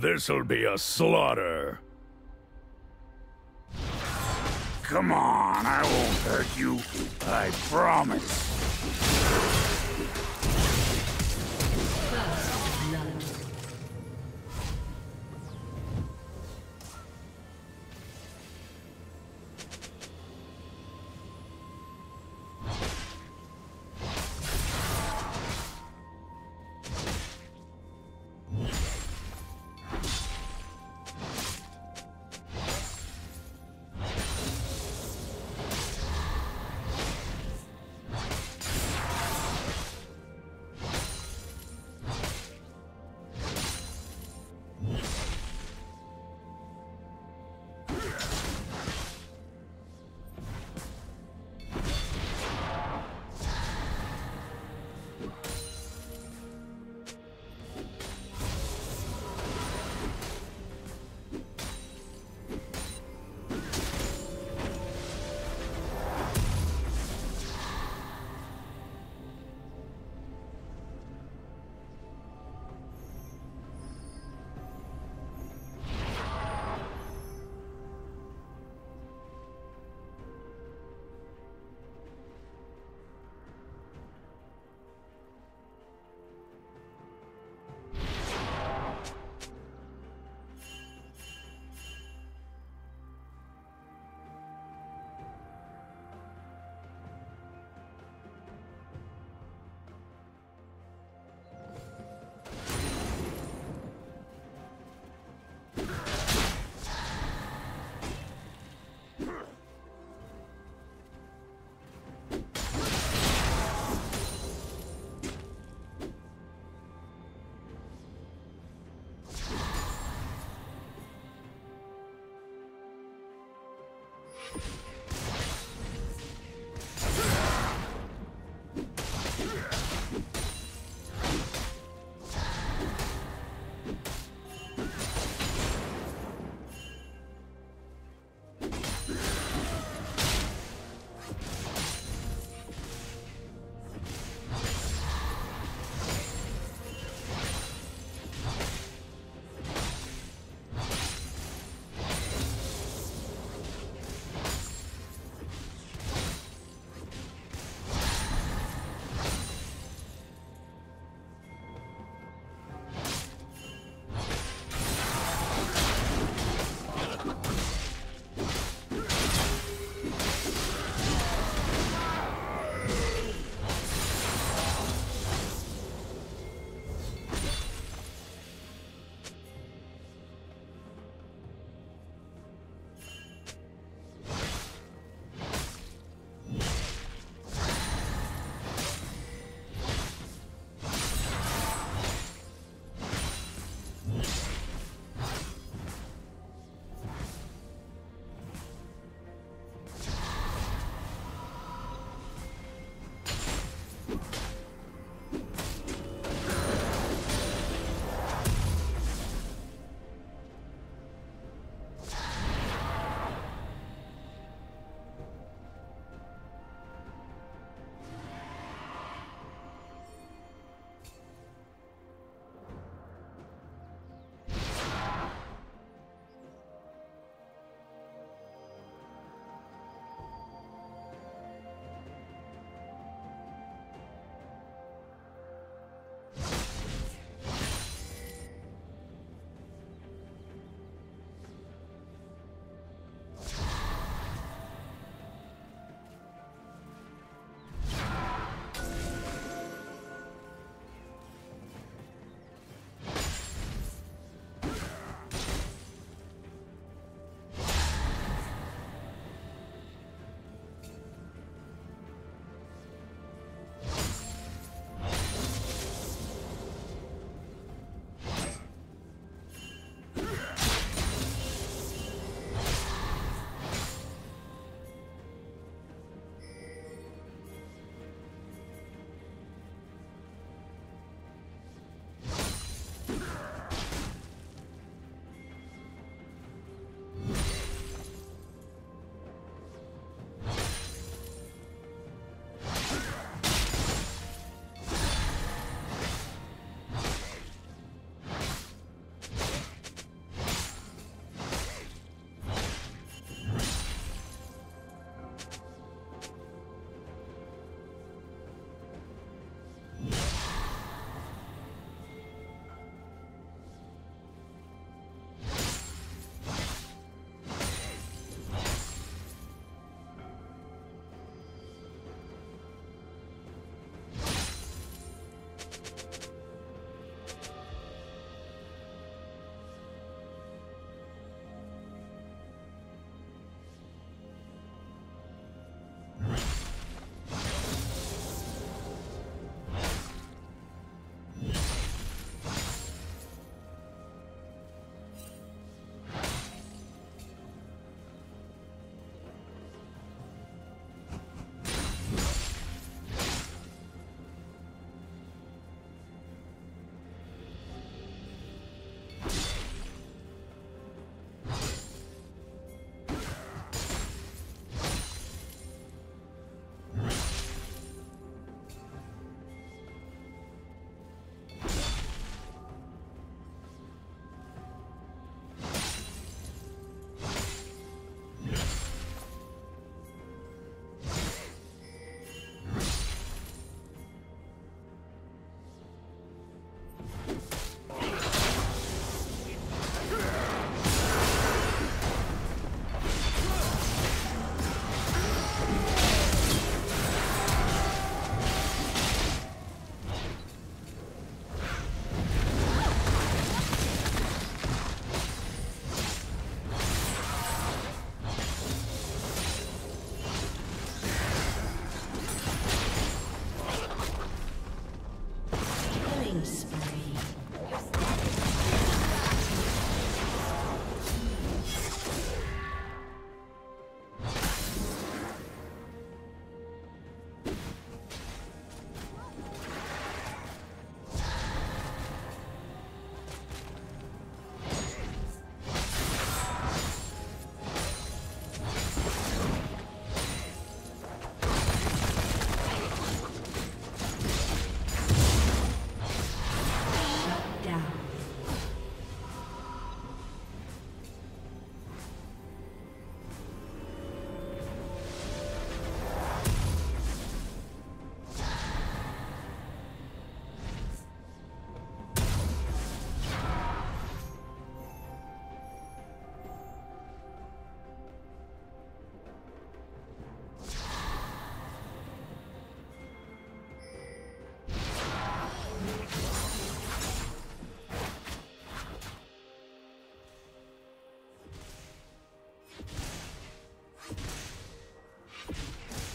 This'll be a slaughter. Come on, I won't hurt you. I promise.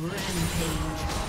Rampage.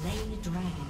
Slain the dragon.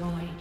destroyed.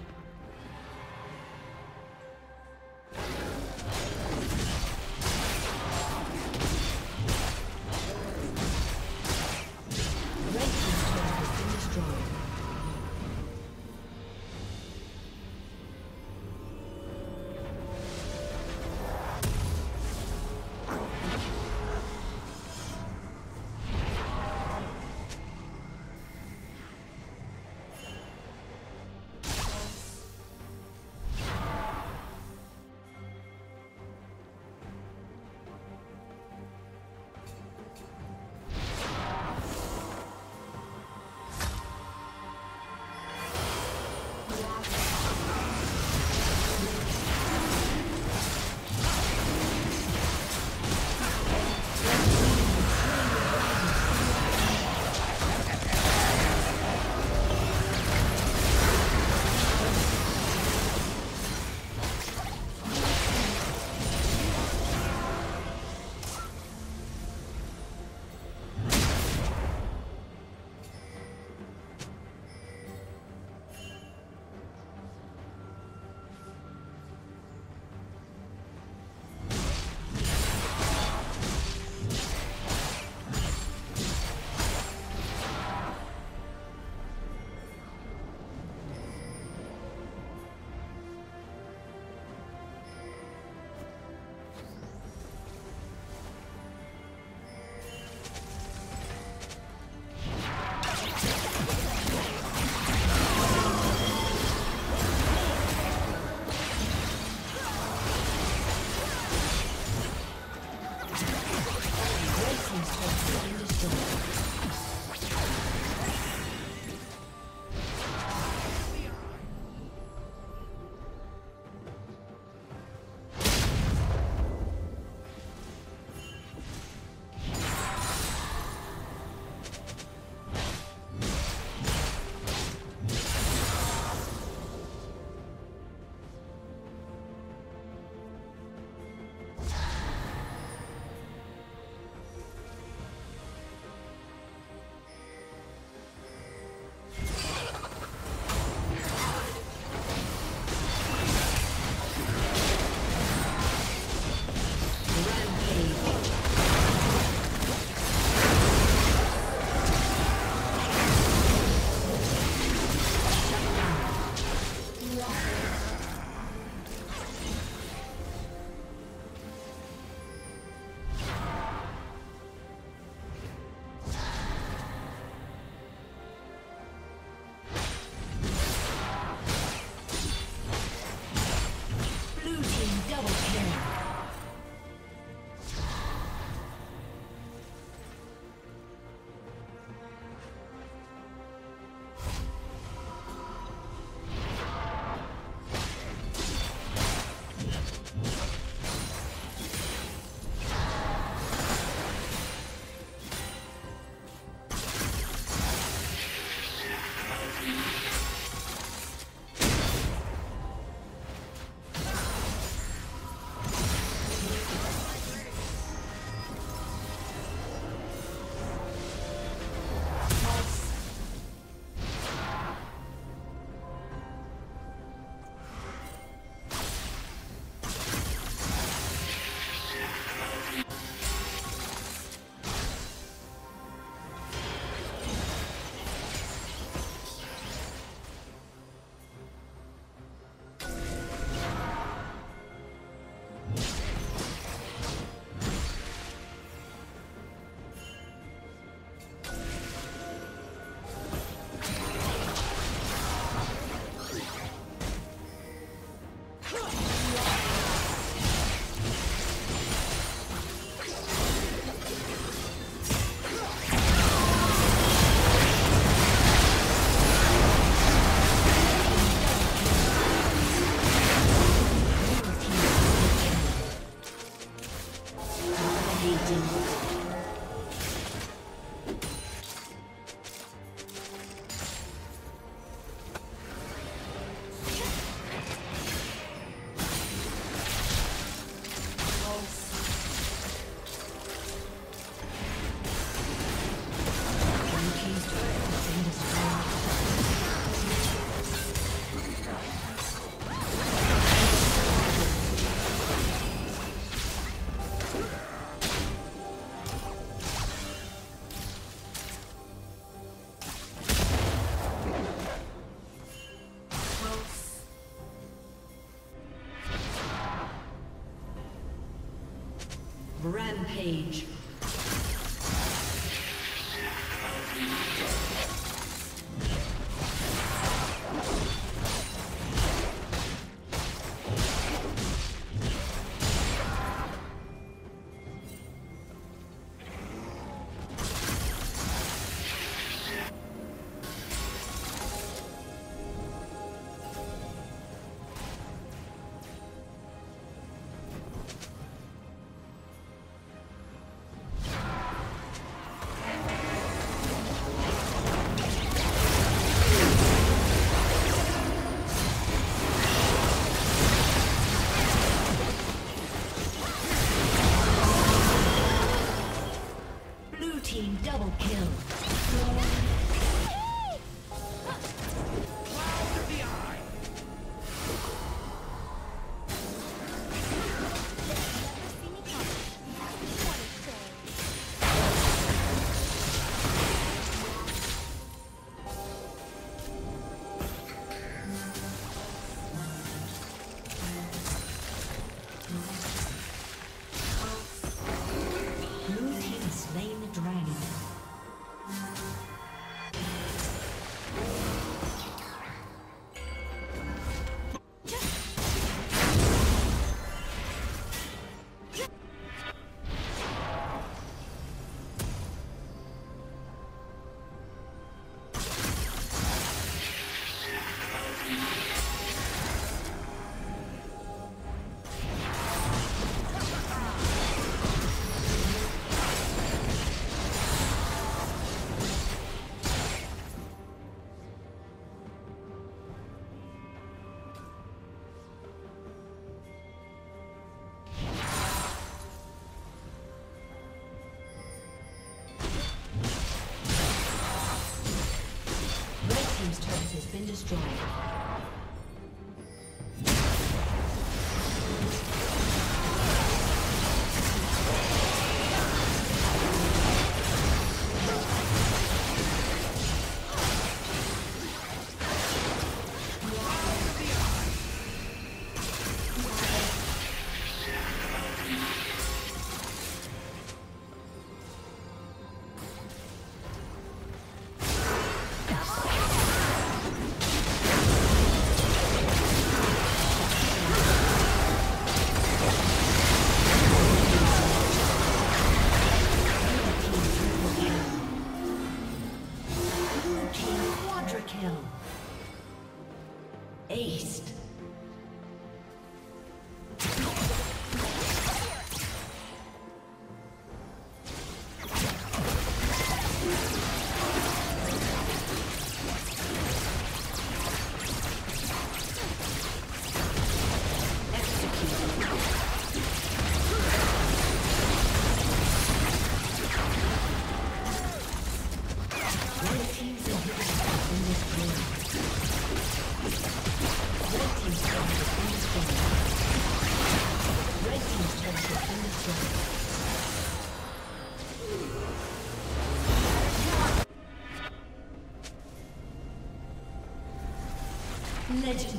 Legendary.